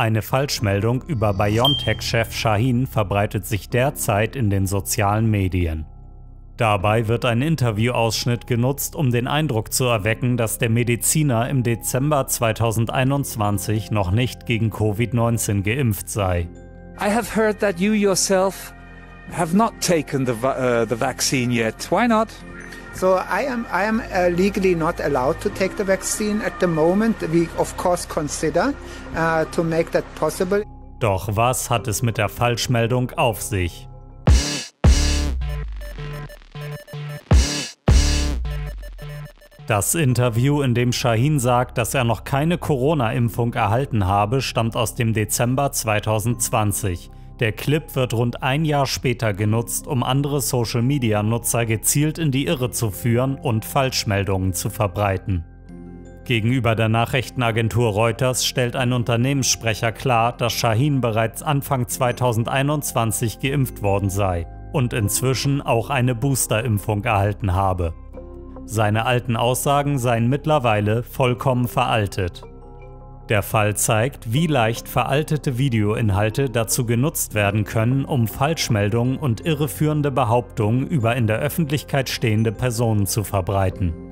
Eine Falschmeldung über BioNTech-Chef Shahin verbreitet sich derzeit in den sozialen Medien. Dabei wird ein Interviewausschnitt genutzt, um den Eindruck zu erwecken, dass der Mediziner im Dezember 2021 noch nicht gegen Covid-19 geimpft sei. I have heard that you yourself have not taken the, uh, the vaccine yet. Why not? So I am I am uh, legally not allowed to take the vaccine at the moment. We of course consider uh, to make that possible. Doch was hat es mit der Falschmeldung auf sich? Das Interview, in dem Shahin sagt, dass er noch keine Corona-Impfung erhalten habe, stammt aus dem Dezember 2020. Der Clip wird rund ein Jahr später genutzt, um andere Social-Media-Nutzer gezielt in die Irre zu führen und Falschmeldungen zu verbreiten. Gegenüber der Nachrichtenagentur Reuters stellt ein Unternehmenssprecher klar, dass Shahin bereits Anfang 2021 geimpft worden sei und inzwischen auch eine Boosterimpfung erhalten habe. Seine alten Aussagen seien mittlerweile vollkommen veraltet. Der Fall zeigt, wie leicht veraltete Videoinhalte dazu genutzt werden können, um Falschmeldungen und irreführende Behauptungen über in der Öffentlichkeit stehende Personen zu verbreiten.